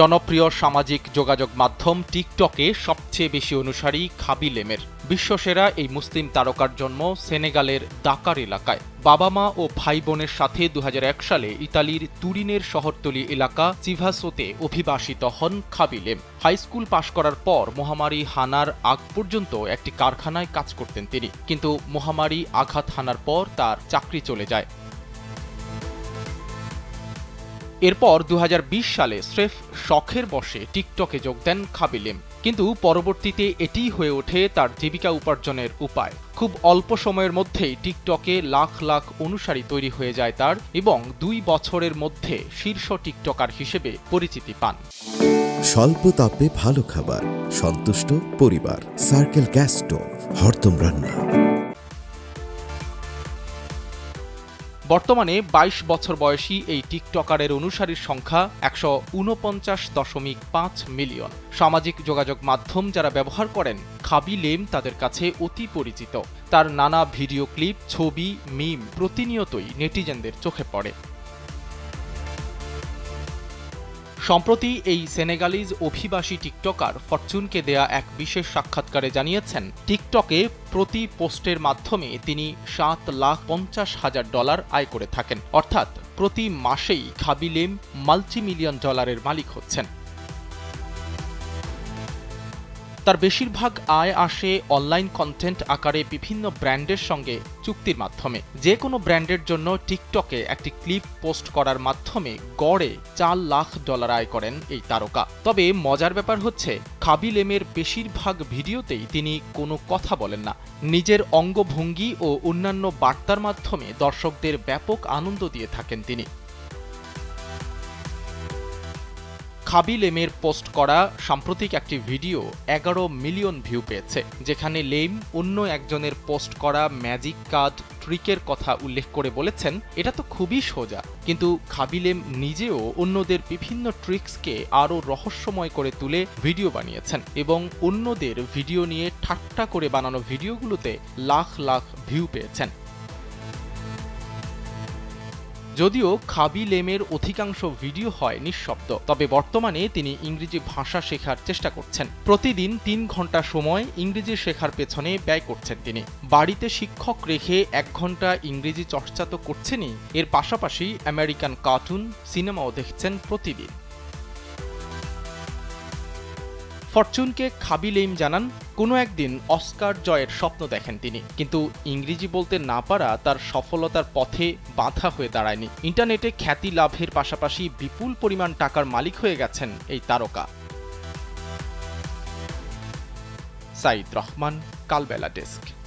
জনপ্রিয় সামাজিক যোগাযোগ মাধ্যম টিকটকে সবচেয়ে বেশি অনুসারী খাবিলেমের বিশ্বসেরা এই মুসলিম তারকার জন্ম সেনেগালের দাকার এলাকায়। বাবা মা ও ভাই বোনের সাথে দু হাজার এক সালে ইতালির তুরিনের শহরতলি এলাকা চিভাসোতে অভিবাসিত হন খাবিলেম হাই স্কুল পাশ করার পর মহামারী হানার আগ পর্যন্ত একটি কারখানায় কাজ করতেন তিনি। কিন্তু মহামারী আঘাত হানার পর তার চাকরি চলে যায়। এরপর দু হাজার বিশ সালে স্রেফ শখের বসে টিকটকে যোগ দেন খাবিলেম। কিন্তু পরবর্তীতে এটিই হয়ে ওঠে তার জীবিকা উপার্জনের উপায়। খুব অল্প সময়ের মধ্যেই টিকটকে লাখ লাখ অনুসারী তৈরি হয়ে যায় তার এবং দুই বছরের মধ্যে শীর্ষ টিকটকার হিসেবে পরিচিতি পান। স্বল্প তাপে ভালো খাবার, সন্তুষ্ট পরিবার, সার্কেল গ্যাস স্টোভ, হরদম রান্না। বর্তমানে ২২ বছর বয়সী এই টিকটকারের অনুসারীর সংখ্যা একশো উনপঞ্চাশ দশমিক পাঁচ মিলিয়ন। সামাজিক যোগাযোগ মাধ্যম যারা ব্যবহার করেন খাবি লেম তাদের কাছে অতি পরিচিত। তার নানা ভিডিও ক্লিপ, ছবি, মিম প্রতিনিয়তই নেটিজেনদের চোখে পড়ে। সম্প্রতি এই সেনেগালিজ অভিবাসী টিকটকার ফরচুনকে দেয়া এক বিশেষ সাক্ষাৎকারে জানিয়েছেন, টিকটকে প্রতি পোস্টের মাধ্যমে তিনি সাত লাখ পঞ্চাশ হাজার ডলার আয় করে থাকেন। অর্থাৎ প্রতি মাসেই খাবিলেম মাল্টিমিলিয়ন ডলারের মালিক হচ্ছেন। তার বেশিরভাগ আয় আসে অনলাইন কন্টেন্ট আকারে বিভিন্ন ব্র্যান্ডের সঙ্গে চুক্তির মাধ্যমে। যে কোনো ব্র্যান্ডের জন্য টিকটকে একটি ক্লিপ পোস্ট করার মাধ্যমে গড়ে চার লাখ ডলার আয় করেন এই তারকা। তবে মজার ব্যাপার হচ্ছে, খাবিল এমের বেশিরভাগ ভিডিওতেই তিনি কোনো কথা বলেন না। নিজের অঙ্গভঙ্গি ও অন্যান্য বার্তার মাধ্যমে দর্শকদের ব্যাপক আনন্দ দিয়ে থাকেন তিনি। খাবি লেমের পোস্ট করা সাম্প্রতিক একটি ভিডিও এগারো মিলিয়ন ভিউ পেয়েছে, যেখানে লেম অন্য একজনের পোস্ট করা ম্যাজিক কার্ড ট্রিকের কথা উল্লেখ করে বলেছেন, এটা তো খুবই সোজা। কিন্তু খাবিলেম নিজেও অন্যদের বিভিন্ন ট্রিক্সকে আরও রহস্যময় করে তুলে ভিডিও বানিয়েছেন এবং অন্যদের ভিডিও নিয়ে ঠাট্টা করে বানানো ভিডিওগুলোতে লাখ লাখ ভিউ পেয়েছেন। যদিও খাবি লেমের অধিকাংশ ভিডিও হয় নিঃশব্দ, তবে বর্তমানে তিনি ইংরেজি ভাষা শেখার চেষ্টা করছেন। প্রতিদিন তিন ঘণ্টা সময় ইংরেজি শেখার পেছনে ব্যয় করছেন তিনি। বাড়িতে শিক্ষক রেখে এক ঘণ্টা ইংরেজি চর্চা তো করছেনই, এর পাশাপাশি আমেরিকান কার্টুন, সিনেমাও দেখছেন প্রতিদিন। ফরচুনকে খাবি লেইম জানান, কোনো একদিন অস্কার জয়ের স্বপ্ন দেখেন তিনি। কিন্তু ইংরেজি বলতে না পারা তার সফলতার পথে বাধা হয়ে দাঁড়ায়নি। ইন্টারনেটে খ্যাতি লাভের পাশাপাশি বিপুল পরিমাণ টাকার মালিক হয়ে গেছেন এই তারকা। সাইদ রহমান, কালবেলা ডেস্ক।